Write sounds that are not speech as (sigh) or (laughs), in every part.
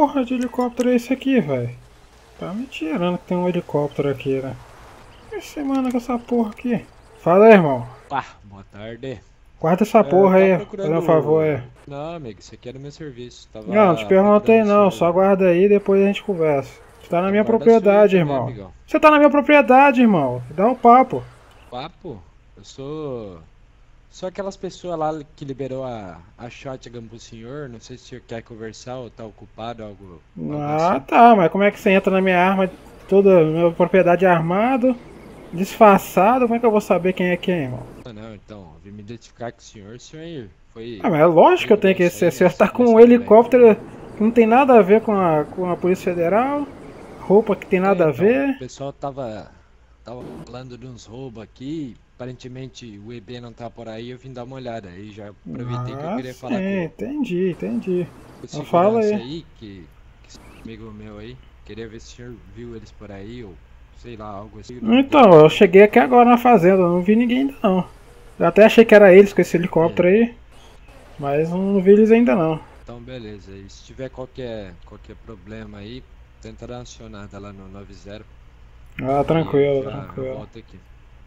porra de helicóptero é esse aqui, velho? Tá me tirando que tem um helicóptero aqui, né? Esse mano com essa porra aqui. Fala aí, irmão. Pá, boa tarde. Guarda essa É, porra eu aí, procurando- um favor aí. Não, amigo, isso aqui é do meu serviço. Tava Não, não te perguntei não, só guarda aí depois a gente conversa. Você tá na minha Guarda propriedade, sua irmão. amigão. Você tá na minha propriedade, irmão. Dá um papo. Papo? Eu sou. Sou aquelas pessoas lá que liberou a, a shotgun pro senhor. Não sei se o senhor quer conversar ou tá ocupado, algo. algo Ah, assim. tá, mas como é que você entra na minha arma, toda minha propriedade armado, disfarçado? Como é que eu vou saber quem é quem, irmão? Ah, não, então, eu vim me identificar com o senhor. O senhor foi. Ah, mas é lógico que eu tenho que ser. Você tá isso com um helicóptero que não tem nada a ver com a, com a Polícia Federal, roupa que tem nada a então, ver. O pessoal tava. Tava falando de uns roubos aqui. Aparentemente o EB não tá por aí. Eu vim dar uma olhada. Aí já aproveitei que eu Ah, queria falar sim, com entendi, entendi. Então fala aí. aí, que, que é amigo meu aí. Queria ver se o senhor viu eles por aí ou sei lá, algo assim. Então, eu cheguei aqui agora na fazenda, não vi ninguém ainda não. Eu até achei que era eles com esse helicóptero aí, mas não vi eles ainda não. Então beleza, e se tiver qualquer, qualquer problema aí, tenta dar uma acionada lá no 90. Ah, tranquilo, tranquilo. volto aqui.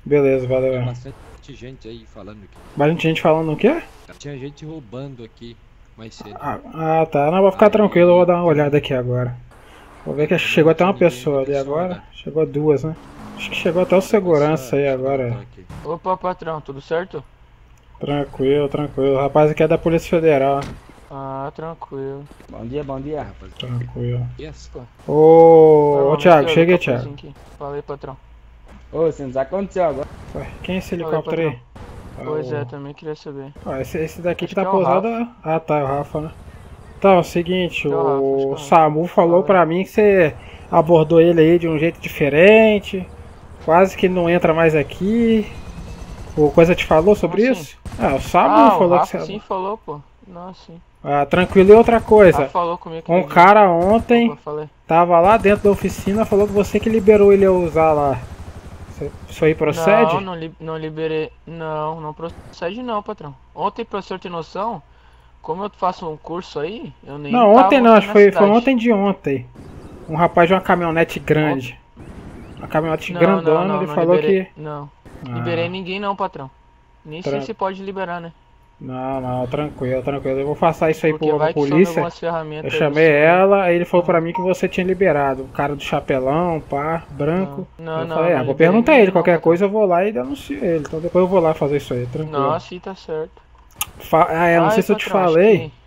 Beleza, Tem valeu. bastante gente aí falando aqui. Bastante gente falando o quê? Tinha gente roubando aqui mais cedo. Ah, ah, tá, não, vou ficar Aí- tranquilo, eu vou dar uma olhada aqui agora. Vou ver que chegou até uma pessoa ali agora. Chegou duas, né? Acho que chegou até o segurança aí agora. Aqui. Opa, patrão, tudo certo? Tranquilo, tranquilo. O rapaz aqui é da Polícia Federal. Ah, tranquilo. Bom dia, bom dia, rapaz. Tranquilo. Yes. Ô, ô Ah, Thiago, capuz Thiago. aí, patrão. Ô, você não aconteceu agora? Ué, quem é esse helicóptero aí? Pois Ah, é, também queria saber. Ah, esse, esse daqui que Acho tá que é pousado. Ah, tá, é o Rafa, né? Então, é o seguinte, Acho que é o Rafa, acho que é o Rafa. Samu falou Fala. pra mim que você abordou ele aí de um jeito diferente. Quase que não entra mais aqui. O coisa te falou sobre Como assim? isso? Ah, o Samu ah, falou o que Rafa você. sim falou, pô. Não, sim. Ah, tranquilo. E outra coisa. falou comigo. Um cara ontem Opa, tava lá dentro da oficina, falou que você que liberou ele a usar lá. Isso- aí procede? Não, não, li- não liberei. Não, não procede não, patrão. Ontem, pra senhor ter noção, como eu faço um curso aí, eu nem Não, ontem não, acho que foi, foi ontem de ontem. Um rapaz de uma caminhonete grande. Uma caminhonete Não, grandona, não, não, ele falou liberei, que. Não, Ah, liberei ninguém não, patrão. Nem sei Tra- se pode liberar, né? Não, não, tranquilo, tranquilo. Eu vou passar isso aí Porque pro, vai polícia. Eu aí chamei senhor. ela, aí ele falou pra mim que você tinha liberado. O cara do chapelão, pá, branco. Não, eu não, falei, ah, não vou liberei perguntar ele, não, qualquer patrão. coisa eu vou lá e denuncio ele. Então depois eu vou lá fazer isso aí, tranquilo. Não, assim tá certo. Fa- ah, é, não sei se eu te falei. que-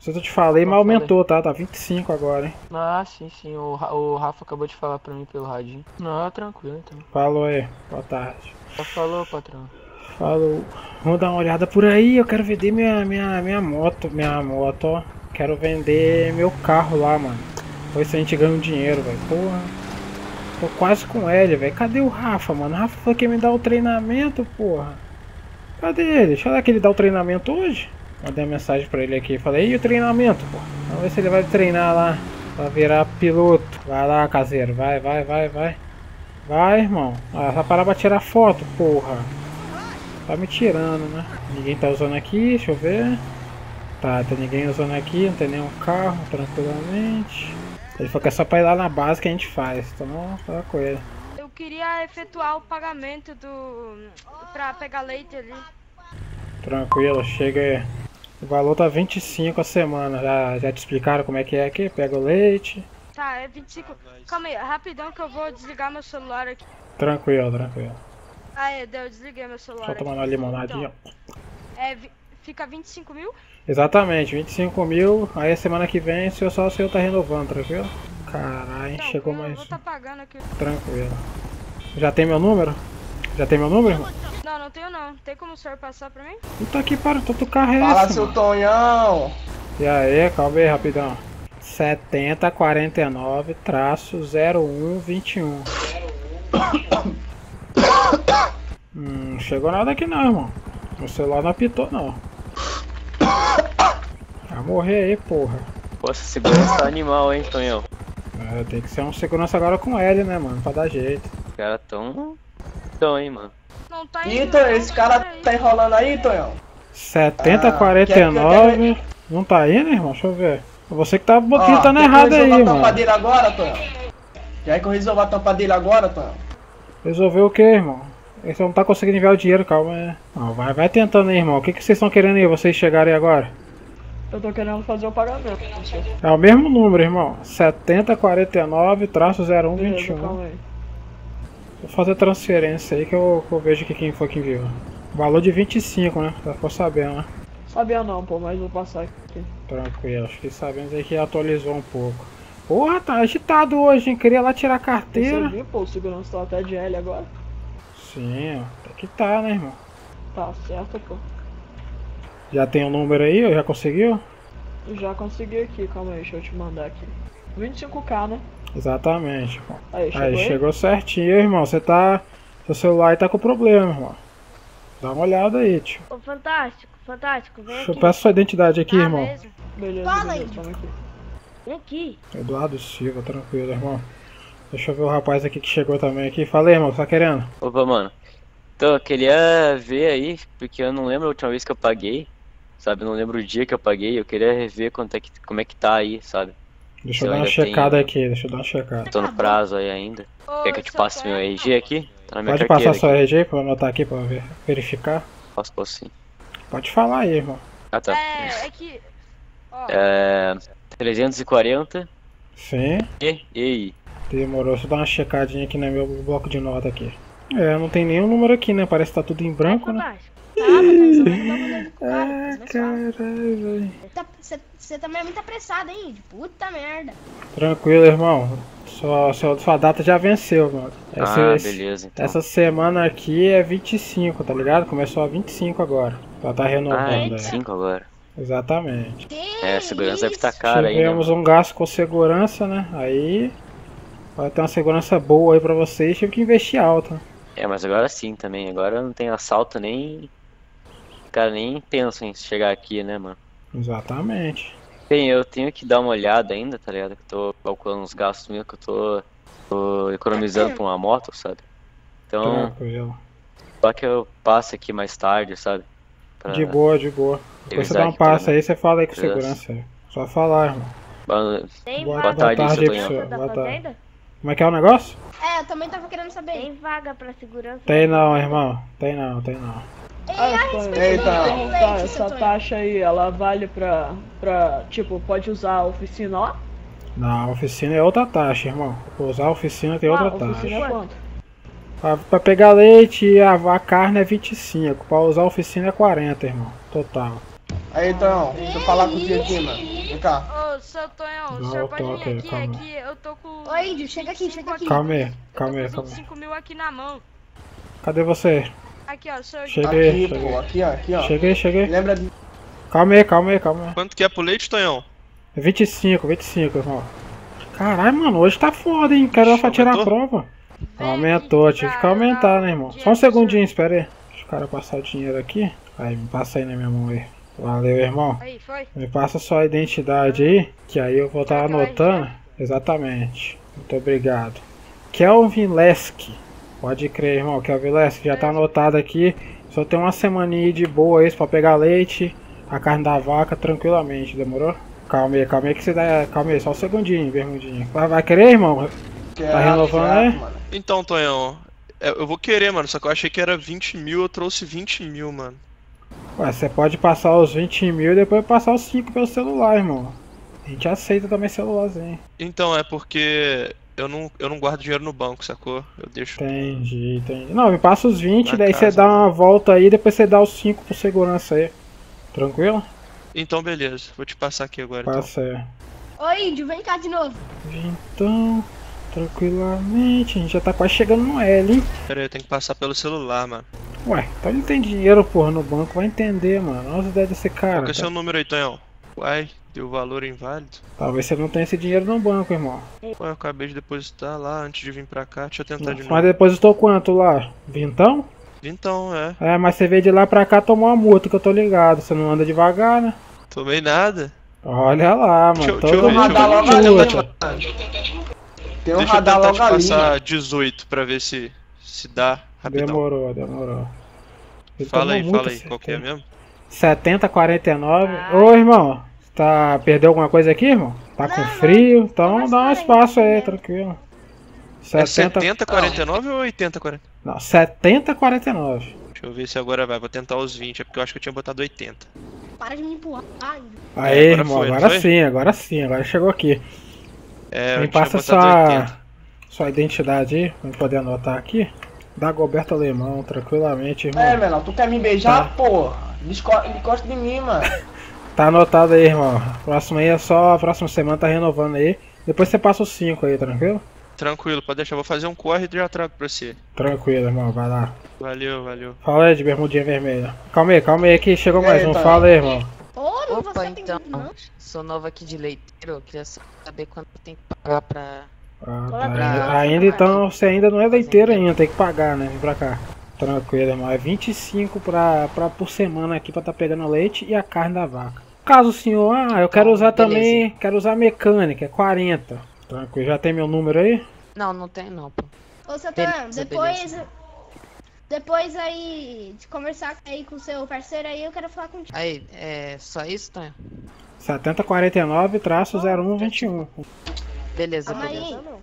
Se eu te falei, Não mas aumentou, tá? Tá 25 agora, hein? Ah, sim, sim. O, o Rafa acabou de falar pra mim pelo radinho. Não, tranquilo então. Falou aí, boa tarde. Já falou, patrão. Falou. Vamos dar uma olhada por aí. Eu quero vender minha, minha, minha moto. Minha moto, ó. Quero vender meu carro lá, mano. Pra ver se a gente ganha um dinheiro, velho. Porra. Tô quase com ele, velho. Cadê o Rafa, mano? O Rafa falou que ia me dar o treinamento, porra. Cadê ele? Ver que ele dá o treinamento hoje. Mandei uma mensagem pra ele aqui. Falei, e o treinamento, pô? Vamos ver se ele vai treinar lá. Pra virar piloto. Vai lá, caseiro. Vai, vai, vai, vai. Vai, irmão. Ah, vai parar pra tirar foto, porra. Tá me tirando, né? Ninguém tá usando aqui, deixa eu ver. Tá, tem ninguém usando aqui, não tem nenhum carro, tranquilamente. Ele falou que é só pra ir lá na base que a gente faz, então tá com ele. Eu queria efetuar o pagamento do. pra pegar leite ali. Tranquilo, chega aí. O valor tá 25 a semana. Já, já te explicaram como é que é aqui? Pega o leite. Tá, é 25. Calma aí, rapidão que eu vou desligar meu celular aqui. Tranquilo, tranquilo. Ah, é, deu, eu desliguei meu celular Só aqui. tomar uma limonadinha. Então, é, fica 25 mil? Exatamente, 25 mil. Aí a semana que vem, se eu só se eu tá renovando, tranquilo? Caralho, Então, chegou eu mais vou tá pagando aqui. Tranquilo. Já tem meu número? Já tem meu número? Não, não tenho não. Tem como o senhor passar pra mim? Puta que pariu, tô tu carro é Fala, esse, seu mano? Tonhão! E aí, calma aí, rapidão. 7049 traço 0121. Hum, não chegou nada aqui não, irmão. O celular não apitou não. Vai morrer aí, porra. Poxa, segurança tá animal, hein, Tonhão? É, tem que ser um segurança agora com L, né, mano? Pra dar jeito. Os caras tão. tão, hein, mano. Não tá indo. Não, esse cara peraí. tá enrolando aí, Tonhão? 7049. Ah, quer- quer- Não tá indo, irmão? Deixa eu ver. Você que tá botando quer errado que eu aí, resolva a tampa mano. dele agora, Tonhão? Quer que eu resolva a tampa dele agora, Tonhão? Resolver o que, irmão? Você não tá conseguindo enviar o dinheiro, calma aí. Não, vai, vai tentando aí, irmão. O que, que vocês estão querendo aí, vocês chegarem agora? Eu tô querendo fazer o pagamento. É o mesmo número, irmão. 7049-0121. Beleza, calma aí. Vou fazer transferência aí que eu, que eu vejo aqui quem foi que enviou. Valor de 25, né? Já ficou sabendo, né? Sabia não, pô, mas vou passar aqui. Tranquilo, fiquei sabendo aí que atualizou um pouco. Porra, tá agitado hoje, hein? Queria lá tirar a Você carteira. viu, pô, o segurança tá até de L agora. Sim, ó. Tem que tá, né, irmão? Tá certo, pô. Já tem o número aí? Já conseguiu? Já consegui aqui, calma aí, deixa eu te mandar aqui. 25k, né? Exatamente, pô. Aí, chegou Aí, aí? chegou certinho, irmão. Você tá. Seu celular aí tá com problema, irmão. Dá uma olhada aí, tio. Ô, Fantástico, Fantástico, vem Deixa eu aqui. peço sua identidade aqui, Ah, irmão. mesmo. Beleza, Fala, beleza, aqui. Vem aqui. Eduardo Silva, tranquilo, irmão. Deixa eu ver o rapaz aqui que chegou também aqui. Fala aí, irmão, tá querendo? Opa, mano. Então, eu queria ver aí, porque eu não lembro a última vez que eu paguei, sabe? Eu não lembro o dia que eu paguei, eu queria rever quanto é que, como é que tá aí, sabe? Deixa eu Eu dar uma checada tenho- aqui, deixa eu dar uma checada. Tô no prazo aí ainda. Ô, Quer que eu te passe meu. RG aqui? Tá na minha Pode passar sua aqui. RG pra eu anotar aqui pra ver, verificar? Posso, posso sim. Pode falar aí, irmão. Ah, tá. É, é que. Ó, É... 340 Sim, e... E aí? Demorou. Deixa eu dar uma checadinha aqui no meu bloco de nota aqui. É, não tem nenhum número aqui, né? Parece que tá tudo em branco, né? Fantástico. Tá, mas tá Ah, fácil. caralho, velho. Tá- Você também é muito apressado, hein? Puta merda. Tranquilo, irmão. Sua, sua, sua data já venceu, mano. Esse- Ah, beleza, então. Essa semana aqui é 25, tá ligado? Começou a 25 agora. Ela tá Ah, é renovando, é. 25 agora. Exatamente. Que É, a segurança deve isso? estar cara aí, né? Tivemos um gasto com segurança, né? Aí vai ter uma segurança boa aí pra vocês. Tive que investir alto. É, mas agora sim também. Agora não tem assalto nem. Cara, nem pensa em chegar aqui, né, mano? Exatamente. Bem, eu tenho que dar uma olhada ainda, tá ligado? Que eu tô calculando os gastos meus que eu tô, tô economizando pra uma moto, sabe? Então, Tranquilo. só que eu passo aqui mais tarde, sabe? Pra- De boa, de boa. Depois você dá um passo aí, você fala aí com Beleza. segurança. Só falar, irmão. Boa, boa tarde, pra da Boa tarde. Como é que é o negócio? É, eu também tava querendo saber. Tem vaga pra segurança? Tem não, irmão. Tem não, tem não. Ei, Ah, a respeito Eita. do leite, seu essa taxa aí, ela vale pra, pra, tipo, pode usar a oficina lá? Na oficina é outra taxa, irmão. Pra usar a oficina tem outra ah, a oficina taxa. é quanto? Pra, pra pegar leite e a, a carne é 25. Pra usar a oficina é 40, irmão. Total. Aí, Tonhão, deixa eu falar contigo aqui, mano. Cá. Ô, seu Tonhão, o senhor o pode vir aqui, é calma. que eu tô com. Ô, Índio, chega aqui, 25 chega aqui. Calma aí, calma aí, calma aí. 25 mil aqui na mão. Cadê você? Aqui, ó, seu. Cheguei, Aqui, pô, cheguei. aqui, ó, aqui, ó. Cheguei, cheguei. Lembra de. Calma aí, calma aí, calma aí. Quanto que é pro leite, Tonhão? É 25, 25, irmão. Caralho, mano, hoje tá foda, hein? Quero pra tirar a prova. Aumentou, aqui tive que aumentar, né, irmão? Só um segundinho, espera aí. Deixa o cara passar o dinheiro aqui. Aí, me passa aí na minha mão aí. Valeu, irmão. Aí, foi. Me passa sua identidade aí, que aí eu vou estar Quer eu anotando. Exatamente. Muito obrigado. Kelvin Lesk. Pode crer, irmão. Kelvin Lesk já tá anotado aqui. Só tem uma semaninha aí de boa aí pra pegar leite, a carne da vaca tranquilamente, demorou? Calma aí, calma aí que você dá. Calma aí, só um segundinho, bermudinho. Vai, vai querer, irmão? Certo, renovando certo, aí? mano. Então, Tonhão, é, eu vou querer, mano, só que eu achei que era 20 mil, eu trouxe 20 mil, mano. Ué, você pode passar os 20 mil e depois passar os 5 pelo celular, irmão. A gente aceita também celularzinho. Então, é porque eu não, eu não guardo dinheiro no banco, sacou? Eu deixo. Entendi, entendi. Não, me passa os 20, Na daí você casa. dá uma volta aí, depois você dá os 5 pro segurança aí. Tranquilo? Então, beleza, vou te passar aqui agora. Então. Passa aí. Ô, Índio, vem cá de novo. Então, tranquilamente, a gente já tá quase chegando no L, hein? Pera aí, eu tenho que passar pelo celular, mano. Ué, então ele tem dinheiro, porra, no banco, vai entender, mano. Olha as ideias desse cara. Qual que é o tá? seu número aí, Tonhão? Uai, deu valor inválido? Talvez você não tenha esse dinheiro no banco, irmão. Ué, eu acabei de depositar lá antes de vir pra cá. Deixa eu tentar de Mas novo. depositou quanto lá? Vintão? Então, é. É, mas você veio de lá pra cá tomar uma multa, que eu tô ligado. Você não anda devagar, né? Tomei nada. Olha lá, Deixa mano. eu- deixa eu Todo mundo deixa eu tá deixa eu multa. tentar- Tem um Deixa eu tentar te passar mano. 18 pra ver se, se dá rapidão. Demorou, demorou. Ele Fala aí, fala aí, qual que é mesmo? 7049. Ah. Ô, irmão, Tá, perdeu alguma coisa aqui, irmão? Tá com Não, não. frio? Então mais dá um espaço aí, tranquilo. É 70, 70, 49 ou 80, 40? não, 70, 49. Deixa eu ver se agora vai. Vou tentar os 20, é porque eu acho que eu tinha botado 80. Para de me empurrar. Ai, Aí, agora irmão, foi, não agora foi? sim, agora sim, agora chegou aqui. É, Me passa sua, 80. sua identidade aí, pra eu poder anotar aqui. Dagoberto Alemão, tranquilamente, irmão. É, menor, tu quer me beijar, Tá. porra? Desco- Encosta em mim, mano. (laughs) Tá anotado aí, irmão. Próximo aí é só, próxima semana tá renovando aí. Depois você passa os 5 aí, tranquilo? Tranquilo, pode deixar. Vou fazer um corre e já trago pra você. Tranquilo, irmão, vai lá. Valeu, valeu. Fala aí de bermudinha vermelha. Calma aí, calma aí que chegou mais aí, um. tá? Fala aí, irmão. Opa, ser então. Sou novo aqui de leiteiro, eu queria saber quanto tem que pagar pra. Ah, tá. pra Ainda, então você ainda não é leiteiro ainda, tem que pagar, né? Vem pra cá. Tranquilo, irmão. É 25 pra, pra, por semana aqui pra tá pegando leite e a carne da vaca. Caso o senhor, ah, eu quero usar beleza. também, quero usar mecânica, é 40. Tranquilo, já tem meu número aí? Não, não tem não, pô. Ô, Santana, Beleza, depois. Depois aí de conversar aí com o seu parceiro aí, eu quero falar contigo. Aí, é só isso, Tonho? 7049 traço 0121. Beleza, Calma aí. beleza. Qual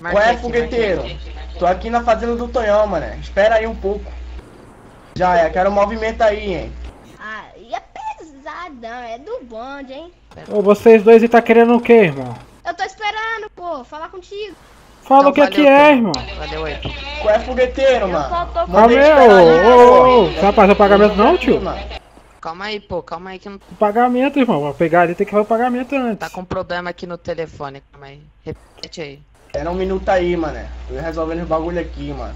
Marquei é, aqui, fogueteiro? marquei aqui. Tô aqui na fazenda do Tonhão, mané. Espera aí um pouco. Já é, quero movimento aí, hein. Ah, e é pesadão, é do bonde, hein? Ô, vocês dois aí tá querendo o que, irmão? Eu tô esperando, pô, falar contigo. Fala Então, o que valeu, que é, Tonho. irmão. Valeu aí. Qual é, fogueteiro, mano? só tô Calma aí, aí, ô, pô. ô, ô. Você vai fazer o pagamento não, tio? Mano. Calma aí, pô, calma aí que não O pagamento, irmão. Pra pegar ali tem que fazer o pagamento antes. tá com problema aqui no telefone, calma aí. Repete aí. Espera um minuto aí, mané. Tô resolvendo os bagulho aqui, mano.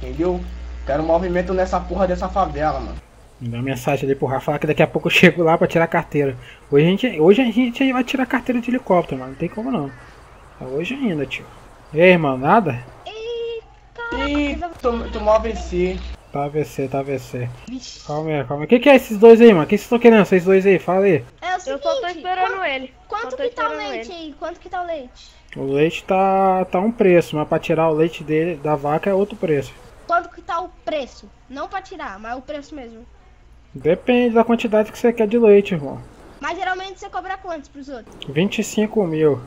Entendeu? Quero movimento nessa porra dessa favela, mano. Dá uma mensagem ali pro Rafa falar que daqui a pouco eu chego lá pra tirar a carteira. Hoje a gente, hoje a gente vai tirar a carteira de helicóptero, mano. Não tem como não. É hoje ainda, tio. E aí, irmão, nada? Ih, tu, tu move esse. Tá AVC, tá AVC. Calma aí, calma aí. O que, que é esses dois aí, mano? O que vocês estão querendo, vocês dois aí? Fala aí. É o Eu seguinte, só tô esperando ele. quanto que tá o leite ele. aí? Quanto que tá o leite? O leite tá, tá um preço, mas pra tirar o leite dele, da vaca é outro preço. Quanto que tá o preço? Não pra tirar, mas o preço mesmo. Depende da quantidade que você quer de leite, irmão. Mas geralmente você cobra quantos pros outros? 25 mil.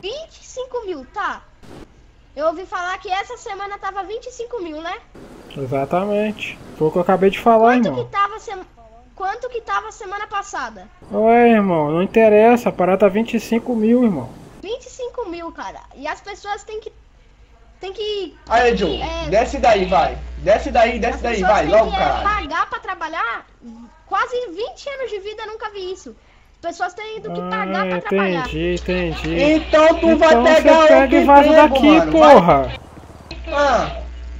25 mil, tá. Eu ouvi falar que essa semana tava 25 mil, né? Exatamente. Foi o que eu acabei de falar, Quanto irmão. que tava sem... Quanto que tava semana passada? Oi, irmão, não interessa. A parada tá 25 mil, irmão. 25 mil, cara. E as pessoas têm que. Tem que. Aí, Joe, É. desce daí, vai. Desce daí, As desce daí, pessoas vai, logo, caralho. pagar pra trabalhar. Quase 20 anos de vida eu nunca vi isso. As pessoas têm do que pagar Ah, pra trabalhar. entendi, entendi. Então tu vai Então pegar você pega e vaza emprego, daqui, mano, vai. porra. Ah,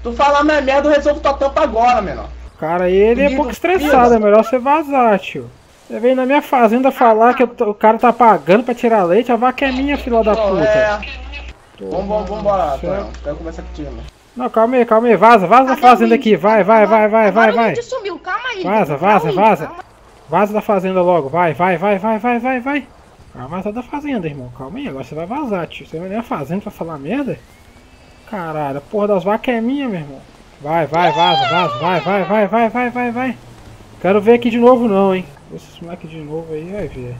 tu falar minha merda, eu resolvo tua tampa agora, menor. Cara, ele é Menino, pouco estressado, é melhor você vazar, tio. Você vem na minha fazenda falar que o cara tá pagando pra tirar leite, a vaca é minha, filha da puta. é. Vamos, vamos, vambora. Tonhão. Quero conversar contigo, mano. Não, calma aí, calma aí, vaza, vaza da o fazenda aqui, vai, vai, vai, vai, vai, vai. Sumiu, calma aí. Vaza, vaza, vaza. Vaza da fazenda logo, vai, vai, vai, vai, vai, vai, vai. Vazar da fazenda, irmão. Calma aí, agora você vai vazar, tio. Você vai na fazenda pra falar merda? Caralho, a porra das vacas é minha, meu irmão. Vai, vai, vaza, vaza, vai, vai, vai, vai, vai, vai, vai. Quero ver aqui de novo não, hein. Esses moleques de novo aí, vai ver.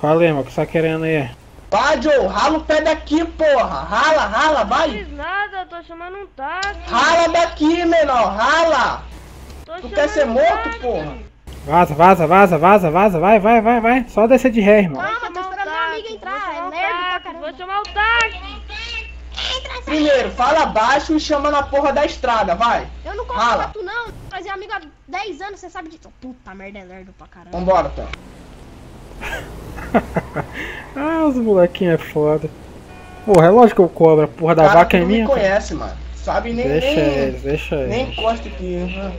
Fala aí, irmão, o que você tá querendo aí? Vai, Joe, rala o pé daqui, porra. Rala, rala, Não vai. fiz nada, eu tô chamando um táxi. Rala daqui, menor, rala. Tô Tu quer ser morto, táxi. porra? Vaza, vaza, vaza, vaza, vaza, vai, vai, vai, vai. Só descer de ré, irmão. Calma, tô esperando meu amigo táxi, entrar. vou É pra táxi, caramba. Vou chamar o táxi. Primeiro, fala baixo e chama na porra da estrada, vai. Eu não tu não. Fazia amigo há 10 anos, você sabe disso. Puta merda, é lerdo pra caramba. Vambora, Tonhão. (laughs) ah, os molequinhos é foda. Porra, é lógico que eu cobro, a porra da Cara, vaca tu é não minha. me cara. conhece, mano. Sabe nem... Deixa nem... eles, deixa Nem eles. encosta aqui. né?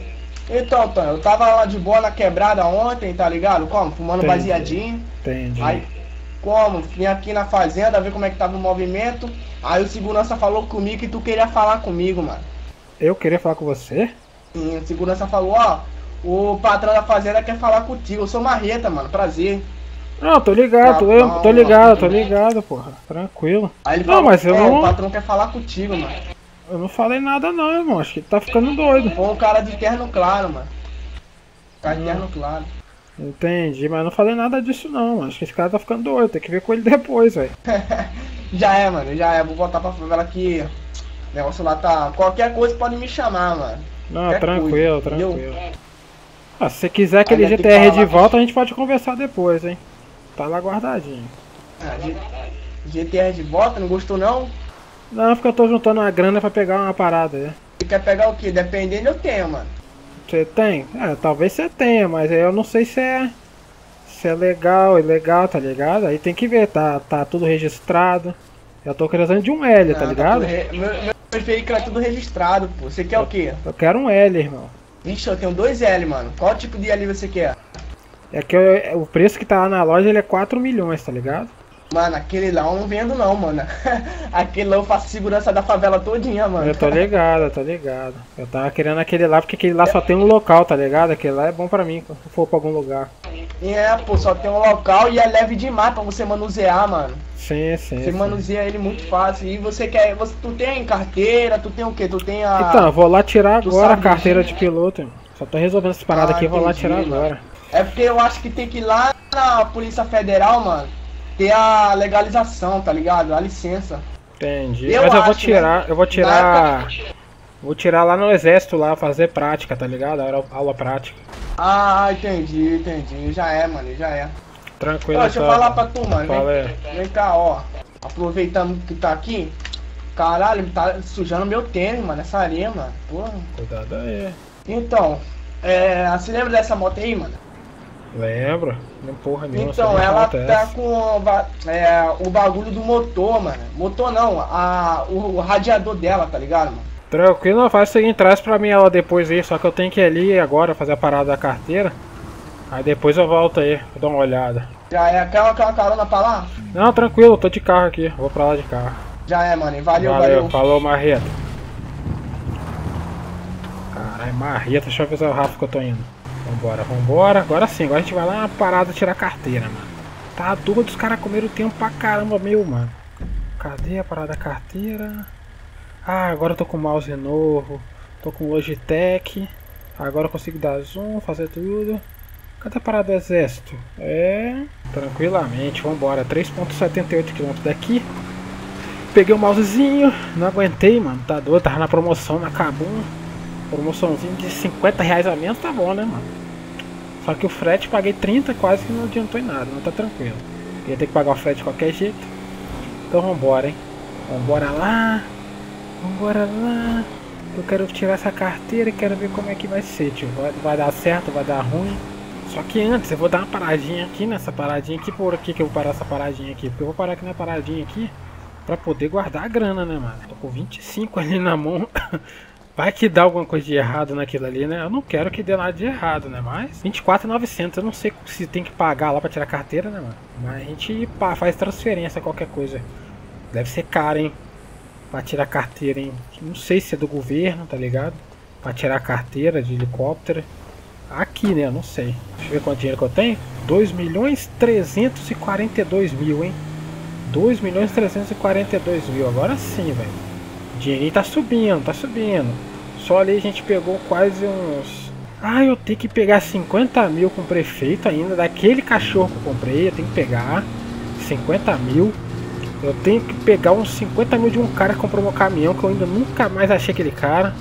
Então, eu tava lá de boa na quebrada ontem, tá ligado? Como? Fumando Entendi. baseadinho. Entendi. Aí, como? Vim aqui na fazenda ver como é que tava o movimento. Aí o segurança falou comigo que tu queria falar comigo, mano. Eu queria falar com você? E o segurança falou, ó, o patrão da fazenda quer falar contigo. Eu sou Marreta, mano, prazer. Não, tô ligado, tô, Tá eu- tô ligado, tô ligado, porra. Tranquilo. Aí ele Não, falou, mas eu é, não- o patrão quer falar contigo, mano. Eu não falei nada não, irmão. Acho que ele tá ficando doido. Foi um cara de terno claro, mano. Cara de terno claro. Entendi, mas não falei nada disso não. Acho que esse cara tá ficando doido. Tem que ver com ele depois, velho. (laughs) Já é, mano, já é. Vou voltar pra favela aqui. O negócio lá tá. Qualquer coisa pode me chamar, mano. Não, Qualquer tranquilo, coisa, entendeu? tranquilo. Ah, se você quiser aquele que GTR de volta, a gente pode conversar depois, hein? Tá lá guardadinho. Ah, G- GTR de volta, não gostou não? Não, porque eu tô juntando uma grana pra pegar uma parada aí. Você quer pegar o quê? Dependendo eu tenho, mano. Você tem? É, talvez você tenha, mas eu não sei se é. Se é legal, ilegal, tá ligado? Aí tem que ver, tá, tá tudo registrado. Eu tô precisando de um L, tá Não, ligado? tudo re- Meu, meu veículo é tudo registrado, pô. Você quer o quê? Eu quero um L, irmão. Vixe, eu tenho dois L, mano. Qual tipo de L você quer? É que eu- o preço que tá lá na loja ele é 4 milhões, tá ligado? Mano, aquele lá eu não vendo não, mano. (laughs) aquele lá eu faço segurança da favela todinha, mano. Eu tô ligado, eu tô ligado. Eu tava querendo aquele lá porque aquele lá só tem um local, tá ligado? Aquele lá é bom pra mim quando for pra algum lugar. É, pô, só tem um local e é leve demais pra você manusear, mano. Sim, sim. Você sim. manuseia ele muito fácil. E você quer. Você, tu tem carteira, tu tem o quê? Tu tem a. Então, eu vou lá tirar Tu agora a carteira de piloto, irmão. Só tô resolvendo essas paradas Ah, aqui, eu vou lá entendi, tirar mano. agora. É porque eu acho que tem que ir lá na Polícia Federal, mano, ter a legalização, tá ligado? A licença. Entendi. Eu Mas eu vou acho, tirar, né? eu vou tirar. Vou tirar lá no exército lá, fazer prática, tá ligado? Aula, aula prática. Ah, entendi, entendi. Já é, mano, já é. Tranquilo, Ó, deixa eu só. falar pra tu, mano. Fala Vem, vem cá, ó. Aproveitando que tá aqui. Caralho, tá sujando meu tênis, mano, essa areia, mano. Porra. Cuidado aí. Então, é, você lembra dessa moto aí, mano? Lembro. Não porra nenhuma. Então, ela é tá com é, o bagulho do motor, mano. Motor não, a, o, o radiador dela, tá ligado, mano? Tranquilo, faz o seguinte, traz pra mim ela depois aí, só que eu tenho que ir ali agora fazer a parada da carteira. Aí depois eu volto aí, vou dar uma olhada. Já é aquela, aquela carona pra lá? Não, tranquilo, tô de carro aqui, vou pra lá de carro. Já é, mano. Valeu, Valeu, valeu. falou Marreta. Caralho, Marreta, deixa eu avisar o Rafa que eu tô indo. Vambora, vambora. Agora sim, agora a gente vai lá na parada tirar carteira, mano. Tá doido, os caras comeram tempo pra caramba, meu, mano. Cadê a parada da carteira? Ah, agora eu tô com o mouse novo. Tô com o Logitech. Agora eu consigo dar zoom, fazer tudo. Cadê a parada do exército? É. Tranquilamente, vambora. 3,78 km daqui. Peguei o mousezinho, não aguentei, mano. Tá doido, tava na promoção na Kabum. Promoçãozinha de 50 reais a menos, tá bom, né, mano? Só que o frete paguei 30, quase que não adiantou em nada, não tá tranquilo. Ia ter que pagar o frete de qualquer jeito. Então vambora, hein? Vambora lá. Vambora lá. Eu quero tirar essa carteira e quero ver como é que vai ser, tio. Vai, vai dar certo, vai dar ruim. Só que antes eu vou dar uma paradinha aqui nessa paradinha aqui. Por aqui que eu vou parar essa paradinha aqui? Porque eu vou parar aqui na paradinha aqui pra poder guardar a grana, né, mano? Tô com 25 ali na mão. (laughs) Vai que dá alguma coisa de errado naquilo ali, né? Eu não quero que dê nada de errado, né? Mas 24,900, eu não sei se tem que pagar lá pra tirar carteira, né, mano? Mas a gente faz transferência, qualquer coisa. Deve ser caro, hein? Pra tirar carteira, hein? Não sei se é do governo, tá ligado? Pra tirar carteira de helicóptero. Aqui, né? Eu não sei. Deixa eu ver quanto dinheiro que eu tenho. 2 milhões 342 mil, hein? 2 milhões 342 mil. Agora sim, velho. O dinheirinho tá subindo, tá subindo. Só ali a gente pegou quase uns. Ah, eu tenho que pegar 50 mil com o prefeito ainda. Daquele cachorro que eu comprei, eu tenho que pegar 50 mil. Eu tenho que pegar uns 50 mil de um cara que comprou meu caminhão, que eu ainda nunca mais achei aquele cara.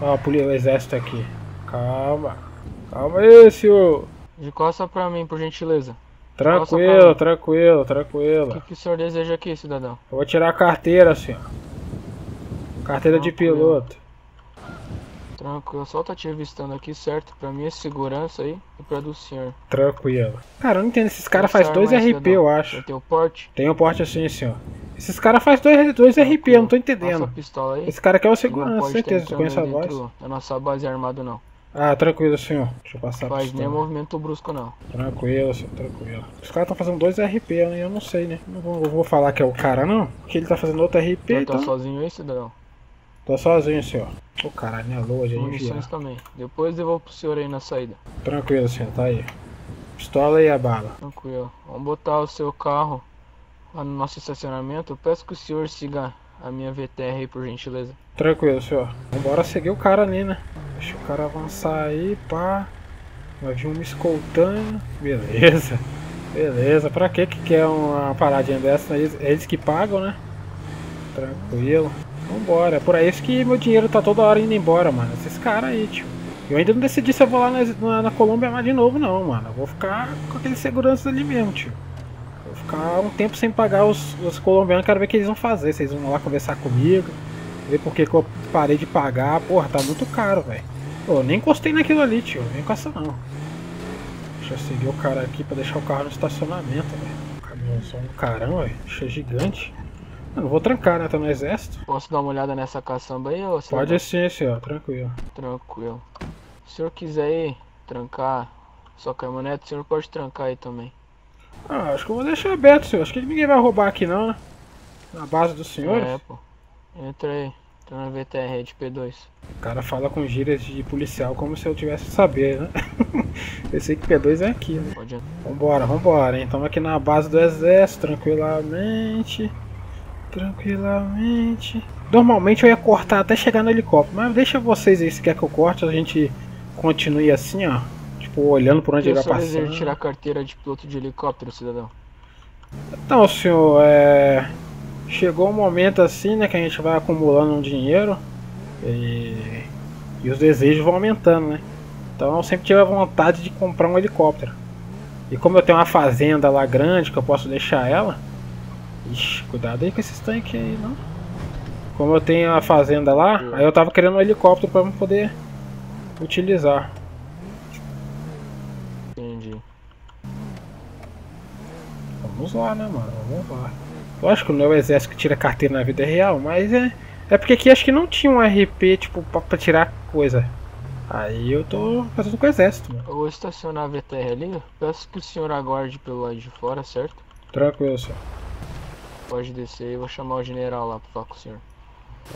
Ó, a polícia, o exército aqui. Calma. Calma aí, senhor. De costa pra mim, por gentileza. Tranquilo, tranquilo, O tranquilo. que, que o senhor deseja aqui, cidadão? Eu vou tirar a carteira, senhor. Carteira de piloto. Tranquilo, só tá te avistando aqui, certo? Pra minha segurança aí e pra do senhor. Tranquilo. Cara, eu não entendo. Esses caras fazem dois RP, eu acho. tem o porte? Tem um porte assim, senhor. Esses caras fazem dois, dois RP, eu não tô entendendo. pistola aí. Esse cara aqui é o Não segurança, certeza. Tu conhece a voz? da nossa base armado não. Ah, tranquilo, senhor. Deixa eu passar Faz nem movimento brusco não. Tranquilo, senhor, tranquilo. Os caras estão fazendo dois RP, né? eu não sei, né? Não vou, vou falar que é o cara, não. Porque ele tá fazendo outro RP, O senhor tá então. sozinho aí, cidadão? Tô sozinho, senhor. Ô caralho, minha lua já Munições também. Depois devolvo pro senhor aí na saída. Tranquilo, senhor, tá aí. Pistola e a bala. Tranquilo. Vamos botar o seu carro lá no nosso estacionamento. Eu peço que o senhor siga a minha VTR aí, por gentileza. Tranquilo, senhor. Vambora seguir o cara ali, né? Deixa o cara avançar aí, pá. Vai vir um me escoltando. Beleza. Beleza. Pra que que quer uma paradinha dessa? Eles, eles que pagam, né? Tranquilo. Vambora. É por isso que meu dinheiro tá toda hora indo embora, mano. Esses caras aí, tio. Eu ainda não decidi se eu vou lá na, na, na Colômbia mais de novo, não, mano. Eu vou ficar com aqueles seguranças ali mesmo, tio. Vou ficar um tempo sem pagar os, os colombianos. Quero ver o que eles vão fazer. Eles vão lá conversar comigo. Ver por que eu parei de pagar. Porra, tá muito caro, velho. Pô, nem encostei naquilo ali, tio. Vem com essa não. Deixa eu seguir o cara aqui pra deixar o carro no estacionamento, velho. Caminhãozão do caramba, velho. É gigante. Eu não vou trancar, né? Tá no exército. Posso dar uma olhada nessa caçamba aí, ô Pode sim, senhor. Tranquilo. Tranquilo. Se o senhor quiser ir trancar sua caminhonete, o senhor pode trancar aí também. Ah, acho que eu vou deixar aberto, senhor. Acho que ninguém vai roubar aqui, não, né? Na base dos senhores. É, pô. Entra aí. Entra na VTR de P2. O cara fala com gírias de policial como se eu tivesse que saber, né? (laughs) eu sei que P2 é aqui, né? Pode. Vambora, vambora, hein? Estamos aqui na base do exército, tranquilamente. Tranquilamente. Normalmente eu ia cortar até chegar no helicóptero, mas deixa vocês aí se quer que eu corte, a gente continue assim, ó. Tipo, olhando por onde Eu ele vai passando. tirar a carteira de piloto de helicóptero, cidadão. Então, senhor, é... chegou um momento assim, né, que a gente vai acumulando um dinheiro e... e os desejos vão aumentando, né? Então eu sempre tive a vontade de comprar um helicóptero. E como eu tenho uma fazenda lá grande que eu posso deixar ela, Ixi, cuidado aí com esses tanques aí, não. Como eu tenho a fazenda lá, aí eu tava querendo um helicóptero pra poder utilizar. Entendi. Vamos lá, né, mano? Vamos lá. Lógico, não é o exército que tira carteira na vida real, mas é. É porque aqui acho que não tinha um RP, tipo, pra, pra tirar coisa. Aí eu tô fazendo com o exército, mano. Eu vou estacionar a VTR ali. Peço que o senhor aguarde pelo lado de fora, certo? Tranquilo, senhor. Pode descer e eu vou chamar o general lá pra falar com o senhor.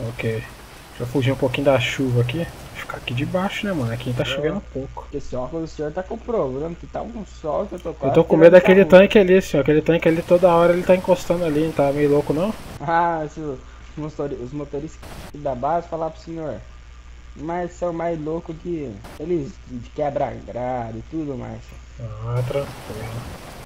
Ok. Deixa eu fugir um pouquinho da chuva aqui. Vou ficar aqui debaixo, né, mano? Aqui tá chovendo um pouco. Esse óculos do senhor tá comprovando que tá um sol que eu tô Eu quase tô com querendo medo daquele ficar tanque ali, senhor. Aquele tanque ali toda hora ele tá encostando ali, não tá meio louco não? Ah, se os motori- os motoristas da base falar pro senhor. Mas são mais loucos que eles quebram grade e tudo mais. Ah, tranquilo.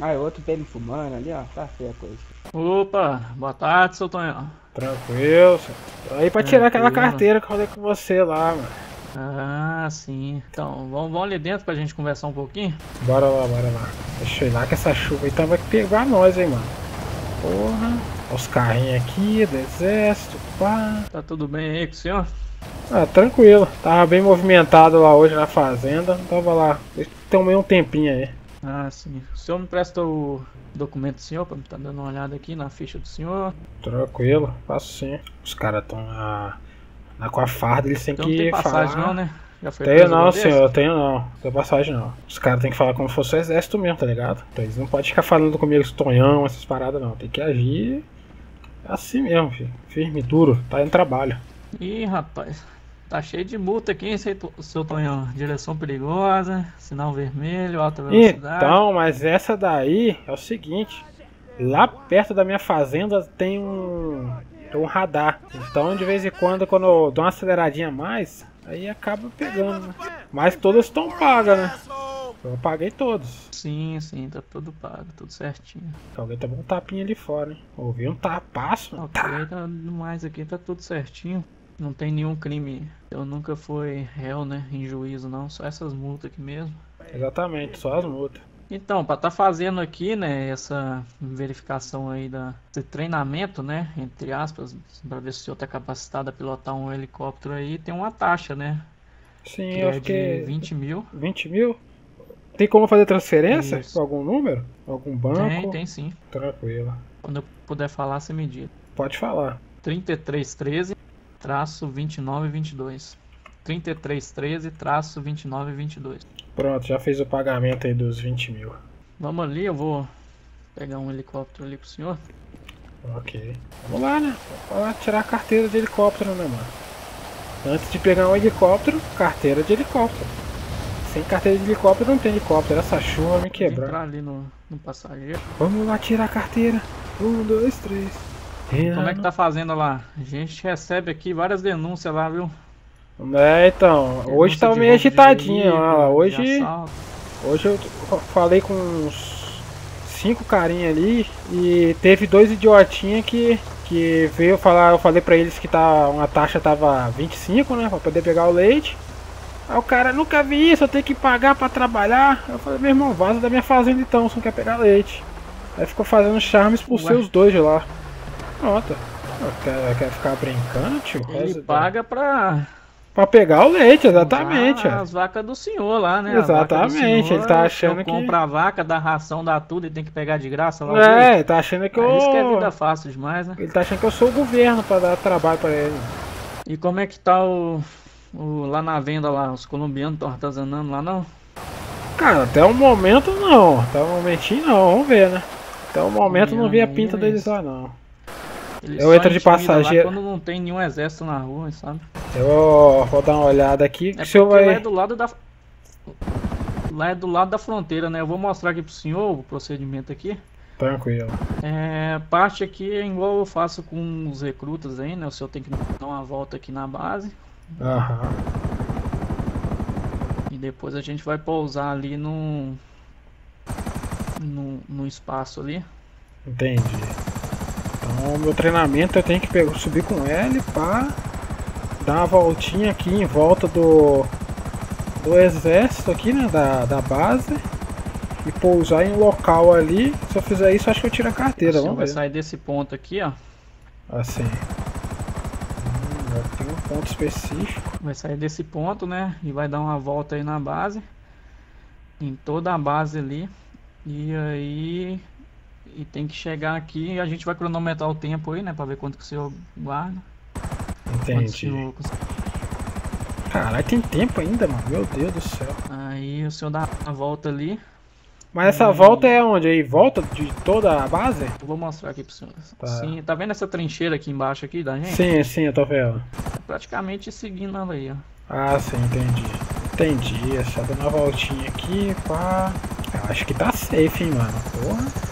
Ah, e outro pele fumando ali, ó. Tá feia a coisa. Opa, boa tarde, seu Tonhão. Tranquilo, senhor. Tô aí pra tirar aquela carteira que eu falei com você lá, mano. Ah, sim. Então, vamos, vamos ali dentro pra gente conversar um pouquinho? Bora lá, bora lá. Deixa eu ir lá que essa chuva aí tá vai pegar nós, hein, mano. Porra. Os carrinhos aqui do exército, pá. Tá tudo bem aí com o senhor? Ah, tranquilo. Tava bem movimentado lá hoje na fazenda. Tava lá. Tomei um tempinho aí. Ah, sim. O senhor me presta o documento do senhor pra me tá dando uma olhada aqui na ficha do senhor? Tranquilo, faço sim. Os caras tão na, na com a farda, eles têm Então que não tem passagem falar. não, né? Já foi Tenho não, senhor, eu tenho não. Tenho passagem não. Os caras têm que falar como se fosse o exército mesmo, tá ligado? Então eles não podem ficar falando comigo tonhão, essas paradas não. Tem que agir assim mesmo, filho. Firme, duro, tá em trabalho. Ih, rapaz. Tá cheio de multa aqui, hein, seu To- seu Tonhão? Direção perigosa, sinal vermelho, alta velocidade. Então, mas essa daí é o seguinte. Lá perto da minha fazenda tem um, tem um radar. Então, de vez em quando, quando eu dou uma aceleradinha a mais, aí acaba pegando, né? Mas todas estão pagas, né? Eu paguei todos. Sim, sim, tá tudo pago, tudo certinho. Alguém tá um tapinha ali fora, hein? Ouvi um tapaço. Ok, tá demais aqui, tá tudo certinho. Não tem nenhum crime. Eu nunca fui réu, né? Em juízo, não. Só essas multas aqui mesmo. Exatamente, só as multas. Então, para estar fazendo aqui, né, essa verificação aí da esse treinamento, né, entre aspas, para ver se o senhor está capacitado a pilotar um helicóptero aí, tem uma taxa, né, Sim, que eu é fiquei. de 20 mil. 20 mil? Tem como fazer transferência? Isso. Algum número? Algum banco? Tem, tem sim. Tranquilo. Quando eu puder falar, você me diz. Pode falar. 3313 traço 2922. 3313 traço 2922. Pronto, já fez o pagamento aí dos 20 mil. Vamos ali, eu vou pegar um helicóptero ali pro senhor. Ok. Vamos lá, né? Vamos lá tirar a carteira de helicóptero, né, mano? Antes de pegar um helicóptero, carteira de helicóptero. Sem carteira de helicóptero não tem helicóptero. Essa chuva me quebrar. entrar ali no, no passageiro. Vamos lá tirar a carteira. Um, dois, três. Como é que tá fazendo lá? A gente recebe aqui várias denúncias lá, viu? É, então. Hoje Denúncia tava de meio agitadinho, de Hoje. Hoje eu falei com uns cinco carinha ali e teve dois idiotinha que, que veio falar, eu falei pra eles que tá, uma taxa tava 25, né, pra poder pegar o leite. Aí o cara, nunca vi isso, eu tenho que pagar pra trabalhar. Eu falei, meu irmão, vaza da minha fazenda então, se não quer pegar leite. Aí ficou fazendo charmes por Ué. seus dois de lá. Pronto. Eu quero, quer ficar brincando, tio? Ele paga pra Pra pegar o leite, exatamente. ó. as vacas do senhor lá, né? Exatamente, senhor, ele tá achando que- compra a vaca, dá ração, dá tudo e tem que pegar de graça lá É, ele tá achando que Aí Isso que é vida eu. fácil demais, né? Ele tá achando que eu sou o governo pra dar trabalho pra ele. E como é que tá o, o- lá na venda lá? Os colombianos estão artesonando lá não? Cara, até o momento não. Até o momentinho não, vamos ver, né? Até o momento não vi a É, pinta é deles lá não. Eles Eu entro de passageiro. quando não tem nenhum exército na rua, sabe? Eu vou, vou dar uma olhada aqui. É o senhor porque lá é vai. do lado da. Lá é do lado da fronteira, né? Eu vou mostrar aqui pro senhor o procedimento aqui. Tranquilo. É, parte aqui é igual eu faço com os recrutas aí, né? O senhor tem que dar uma volta aqui na base. Aham. E depois a gente vai pousar ali no. No, no espaço ali. Entendi. Então, meu treinamento eu tenho que pegar, subir com L pra dar uma voltinha aqui em volta do do exército aqui, né, da, da base e pousar em um local ali. Se eu fizer isso, acho que eu tiro a O carteira, senhor vamos vai ver. sair desse ponto aqui, ó. Assim. Hum, tem um ponto específico. Vai sair desse ponto, né? E vai dar uma volta aí na base. Em toda a base ali. E aí. E tem que chegar aqui e a gente vai cronometrar o tempo aí, né? Pra ver quanto que o senhor guarda. Entendi. senhor Caralho, tem tempo ainda, mano. Meu Deus do céu. Aí o senhor dá a volta ali. Mas essa volta é onde? Aí volta de toda a base? Eu vou mostrar aqui pro senhor. Tá. Sim, tá vendo essa trincheira aqui embaixo aqui da gente? Sim, sim, eu tô vendo. Praticamente seguindo ela aí, ó. Ah, sim, entendi. Entendi, é só dando uma voltinha aqui, pá. Eu acho que tá safe, hein, mano. Porra.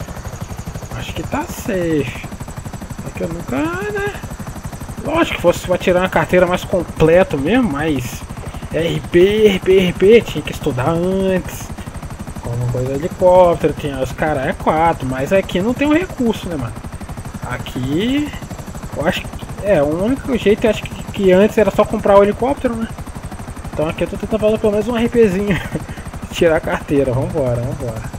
Acho que tá safe. É que eu nunca, né? Lógico que fosse pra tirar uma carteira mais completo mesmo, mas RP, RP, RP, tinha que estudar antes. Como coisa helicóptero, tinha os caras é 4, mas aqui não tem um recurso, né, mano? Aqui eu acho que é o único jeito, acho que, que antes era só comprar o helicóptero, né? Então aqui eu tô tentando fazer pelo menos um RPzinho. (laughs) Tirar a carteira, vambora, vambora.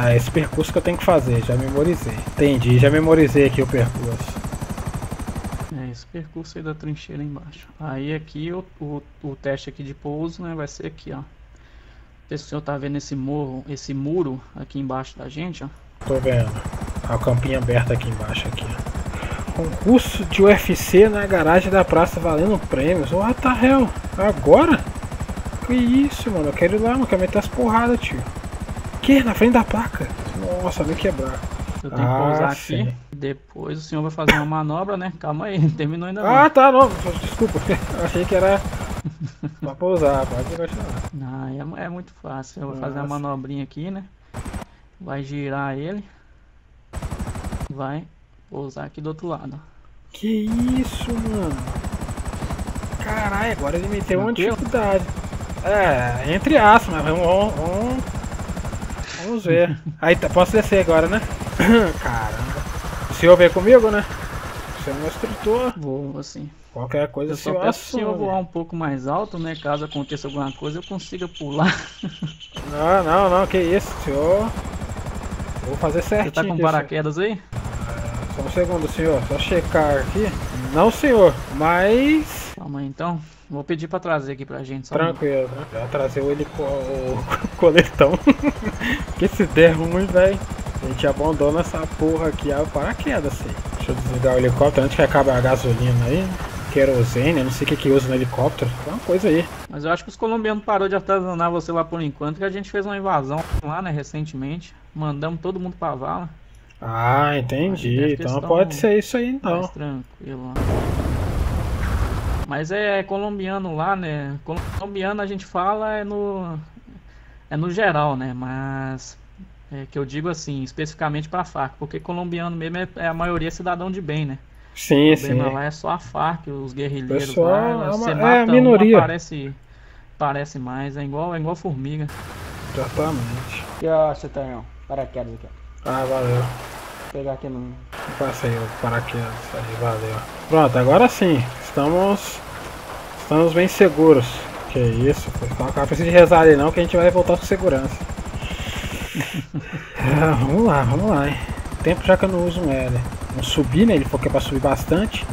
Tá, esse percurso que eu tenho que fazer, já memorizei. Entendi, já memorizei aqui o percurso. É esse percurso aí da trincheira embaixo. Aí aqui o, o, o teste aqui de pouso, né, vai ser aqui, ó. O senhor tá vendo esse morro, esse muro aqui embaixo da gente, ó. Tô vendo. O campinho aberto aqui embaixo aqui. ó. Concurso de UFC na garagem da praça valendo prêmios. What the hell? Agora? Que isso, mano? Eu quero ir lá, mano. Quero meter as porradas, tio. Que? Na frente da placa? Nossa, vai quebrar. Eu tenho que Ah, pousar sim. aqui. Depois o senhor vai fazer uma manobra, né? Calma aí, (laughs) não terminou ainda. Ah, tá, não. Desculpa. Eu achei que era pra pousar. Pode continuar. Não, é, é muito fácil. Eu vou fazer uma Nossa. manobrinha aqui, né? Vai girar ele. Vai pousar aqui do outro lado. Que isso, mano? Caralho, agora ele me deu uma dificuldade. É, entre aspas, mas vamos, vamos, vamos, ver. Aí, tá, posso descer agora, né? (coughs) Caramba. O senhor veio comigo, né? O senhor é meu instrutor. Vou assim. Qualquer coisa, Eu só peço pro senhor assume. voar um pouco mais alto, né? Caso aconteça alguma coisa, eu consiga pular. (laughs) Não, não, não, que isso, senhor. Vou fazer Você certinho. tá com paraquedas aí? senhor. Só um segundo, senhor. Só checar aqui. Não, senhor, mas. Calma aí então. Vou pedir pra trazer aqui pra gente. Só um- Tranquilo, né? Trazer o helicó... o (laughs) coletão. (laughs) que se der ruim, velho. A gente abandona essa porra aqui, a paraquedas, assim. Deixa eu desligar o helicóptero antes que acabe a gasolina aí. Querosene, eu não sei o que que usa no helicóptero. Tem uma coisa aí. Mas eu acho que os colombianos parou de artesanar você lá por enquanto, que a gente fez uma invasão lá, né, recentemente. Mandamos todo mundo pra vala. Ah, entendi. Então pode ser isso aí Mais então. tranquilo. Mas é colombiano lá, né? Colombiano a gente fala é no é no geral, né? Mas é que eu digo assim, especificamente pra FARC, porque colombiano mesmo é, é a maioria cidadão de bem, né? Sim, O sim. problema lá é só a FARC, os guerrilheiros Pessoal, lá, é uma- você é mata a minoria. aparece, aparece mais, é igual, é igual formiga. Exatamente. E ó, Cetanhão, paraquedas aqui. Ah, valeu. Vou pegar aqui no. Passei o paraquedas aí, valeu. Pronto, agora sim. Estamos. Estamos bem seguros. Que isso, pô. Não precisa de rezar ali não, que a gente vai voltar com segurança. (laughs) Ah, vamos lá, vamos lá, hein. Tempo já que eu não uso um L. Vou subir, né? Ele falou que é pra subir bastante.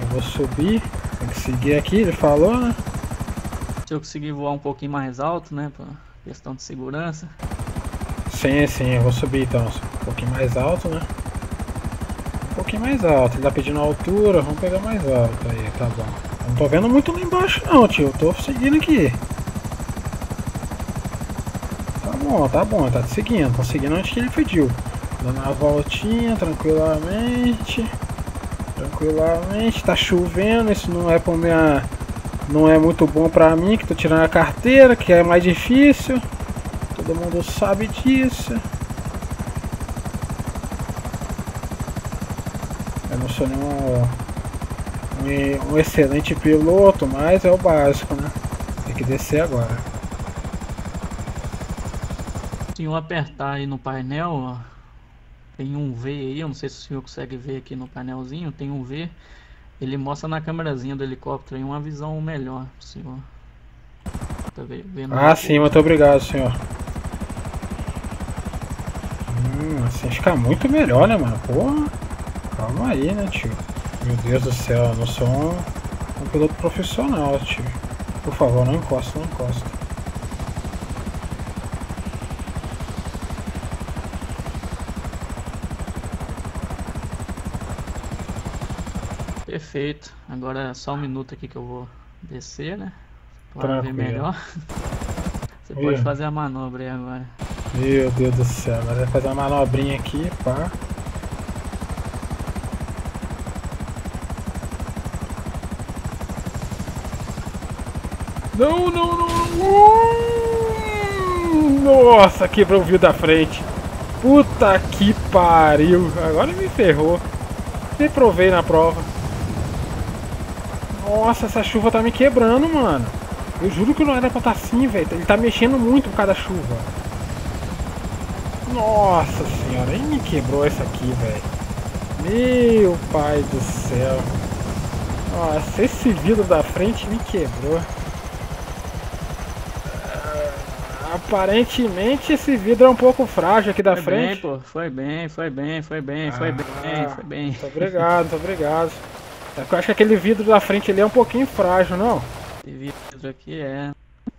Eu vou subir. Tem que seguir aqui, ele falou, né? Se eu conseguir voar um pouquinho mais alto, né? Pra questão de segurança. Sim, sim, eu vou subir então. Um pouquinho mais alto, né? Um pouquinho mais alto. Ele tá pedindo altura, vamos pegar mais alto aí, tá bom. Eu não tô vendo muito lá embaixo não, tio. Eu tô seguindo aqui. Tá bom, tá bom, tá te seguindo. Tô seguindo onde que ele pediu. Dando uma voltinha, tranquilamente. Tranquilamente. Tá chovendo, isso não é pra minha. Não é muito bom pra mim, que tô tirando a carteira, que é mais difícil. Todo mundo sabe disso. Eu não sou nenhum um, um excelente piloto, mas é o básico, né? Tem que descer agora. Se eu apertar aí no painel, ó, tem um V aí, eu não sei se o senhor consegue ver aqui no painelzinho, tem um V. Ele mostra na câmerazinha do helicóptero aí uma visão melhor, senhor. Tá vendo? Ah, sim, muito obrigado, senhor. Hum, assim fica muito melhor, né, mano? Porra, calma aí, né, tio? Meu Deus do céu, eu não sou um, um piloto profissional, tio. Por favor, não encosta, não encosta. Perfeito. Agora é só um minuto aqui que eu vou descer, né? Pra ver melhor. (laughs) Você pode fazer a manobra aí agora. Meu Deus do céu, agora vai fazer uma manobrinha aqui, pá. Não, não, não, não. Nossa, quebrou o vidro da frente. Puta que pariu. Agora me ferrou. Me provei na prova. Nossa, essa chuva tá me quebrando, mano. Eu juro que não era pra estar assim, velho. Ele tá mexendo muito por causa da chuva. Nossa senhora, aí me quebrou essa aqui, velho. Meu pai do céu. Nossa, esse vidro da frente me quebrou. Ah, Aparentemente esse vidro é um pouco frágil aqui da Foi frente. bem, pô. Foi bem, foi bem, foi bem, foi bem, Ah, foi bem. Muito obrigado, muito obrigado. É eu acho que aquele vidro da frente ali é um pouquinho frágil, não? Esse vidro aqui é.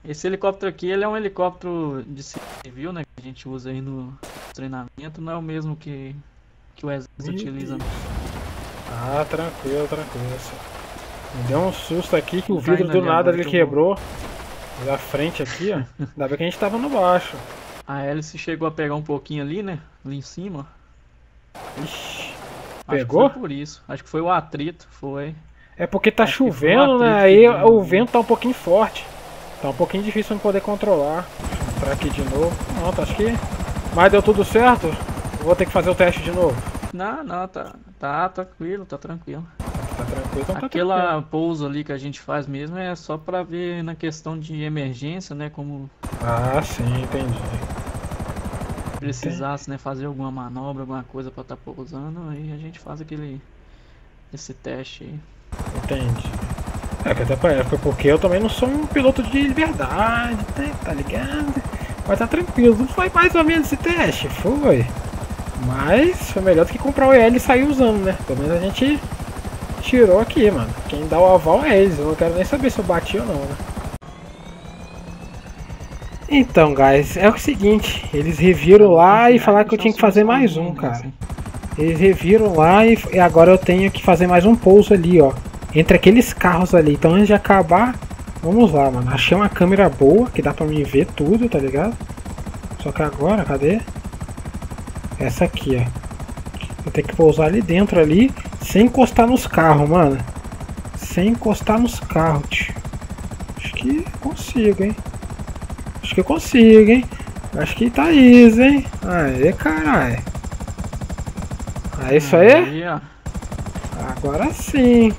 Esse helicóptero aqui, ele é um helicóptero de civil, né? Que a gente usa aí no treinamento, não é o mesmo que, que o exército utiliza. Deus. Ah, tranquilo, tranquilo. Me deu um susto aqui que o vidro do nada ele quebrou. Da frente aqui, ó. Ainda bem que a gente tava no baixo. A hélice chegou a pegar um pouquinho ali, né? Ali em cima. Ixi. Acho que Pegou? foi por isso. Acho que foi o atrito, foi. É porque tá Acho um chovendo, né? Aí o né? vento tá um pouquinho forte. Tá um pouquinho difícil de poder controlar. Entrar aqui de novo. Pronto, acho que. Mas deu tudo certo? Vou ter que fazer o teste de novo. Não, não, tá, tá tranquilo, tá tranquilo. Tá tranquilo, então tá Aquela tranquilo. pouso ali que a gente faz mesmo é só pra ver na questão de emergência, né? Como Ah, sim, entendi. precisasse, né, fazer alguma manobra, alguma coisa pra estar pousando, aí a gente faz aquele esse teste aí. Entendi. É, que até pra- foi porque eu também não sou um piloto de liberdade, né, tá ligado? Mas tá tranquilo, não foi mais ou menos esse teste, foi. Mas foi melhor do que comprar o EL e sair usando, né? Pelo menos a gente tirou aqui, mano. Quem dá o aval é eles, eu não quero nem saber se eu bati ou não, né? Então, guys, é o seguinte, eles reviram lá e falaram que eu tinha que fazer mais um, cara. Eles reviram lá e agora eu tenho que fazer mais um pouso ali, ó. Entre aqueles carros ali. Então antes de acabar, vamos lá, mano. Achei uma câmera boa que dá pra me ver tudo, tá ligado? Só que agora, cadê? Essa aqui, ó. Eu tenho que pousar ali dentro ali, sem encostar nos carros, mano. Sem encostar nos carros, tio. Acho que consigo, hein? Acho que eu consigo, hein? Acho que tá easy, hein? Aê, caralho. É isso aí? Agora sim.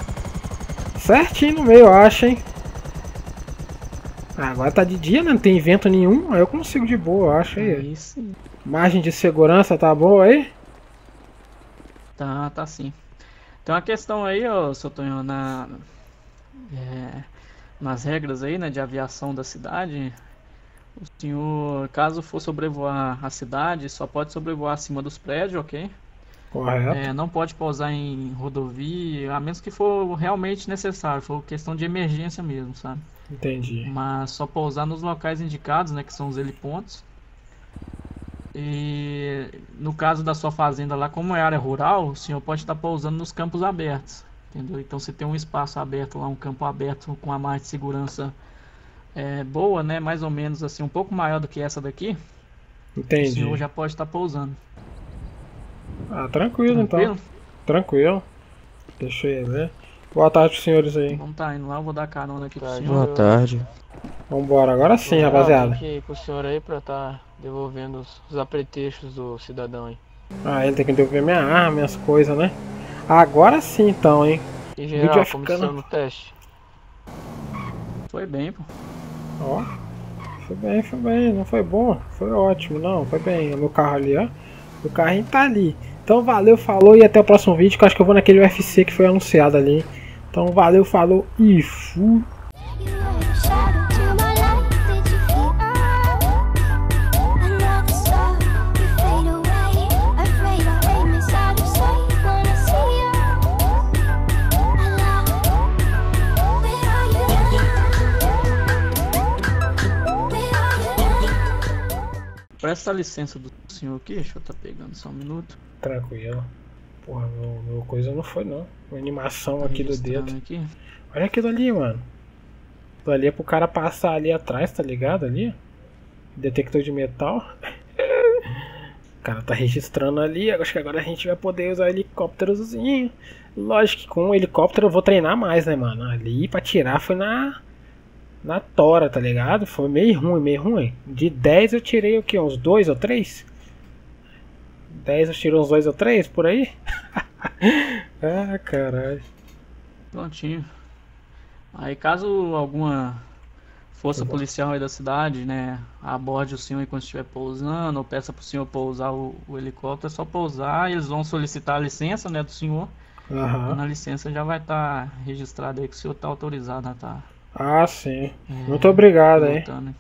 Certinho no meio, eu acho, hein? Ah, agora tá de dia, né? Não tem vento nenhum, aí eu consigo de boa, eu acho aí. Aí sim. Margem de segurança tá boa aí? Tá, tá sim. Tem uma questão aí, ó, seu Tonho, na, é, nas regras aí, né, de aviação da cidade. O senhor, caso for sobrevoar a cidade, só pode sobrevoar acima dos prédios, ok? Correto. É, não pode pousar em rodovia, a menos que for realmente necessário, for questão de emergência mesmo, sabe? Entendi. Mas só pousar nos locais indicados, né, que são os helipontos. E no caso da sua fazenda lá, como é área rural, o senhor pode estar pousando nos campos abertos, entendeu? Então você tem um espaço aberto lá, um campo aberto com a margem de segurança é, boa, né, mais ou menos assim, um pouco maior do que essa daqui. O Entendi. senhor já pode estar pousando. Ah, tranquilo, Tranquilo? então. Tranquilo. Deixa eu ver. Boa tarde pros senhores aí. Vamos tá indo lá, eu vou dar carona aqui pro senhor. Boa tarde. Vambora, agora sim, rapaziada. aqui ir com o senhor aí pra tá devolvendo os, os apetrechos do cidadão aí. Ah, ele tem que devolver minha arma, minhas coisas, né? Agora sim, então, hein? E vídeo geral, vai como ficando- no teste? Foi bem, pô. Ó. Foi bem, foi bem. Não foi bom? Foi ótimo, não. Foi bem. O meu carro ali, ó. O carrinho tá ali. Então valeu, falou e até o próximo vídeo. Que eu acho que eu vou naquele UFC que foi anunciado ali. Então valeu, falou e fui. Presta licença do senhor aqui, deixa eu tá pegando só um minuto. Tranquilo. Porra, meu, meu coisa não foi não. Uma animação aqui do dedo. Aqui. Olha aquilo ali, mano. Aquilo ali é pro cara passar ali atrás, tá ligado? Ali. Detector de metal. (laughs) O cara tá registrando ali. Acho que agora a gente vai poder usar helicópterozinho. Lógico que com o helicóptero eu vou treinar mais, né, mano? Ali pra tirar foi na. Na tora, tá ligado? Foi meio ruim, meio ruim. De 10 eu tirei o que? Uns 2 ou 3? 10 eu tirei uns 2 ou 3 por aí? (laughs) ah, caralho. Prontinho. Aí caso alguma força Tá policial aí da cidade, né, aborde o senhor enquanto estiver pousando, ou peça pro senhor pousar o, o helicóptero, é só pousar, eles vão solicitar a licença, né, do senhor. Aham. na licença já vai estar registrado aí que o senhor tá autorizado a estar Ah, sim. Muito obrigado, hein? pilotando.